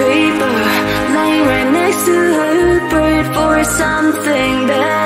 paper. Lying right next to her prayed for something better